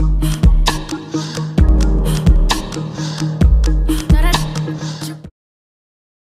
Yeah.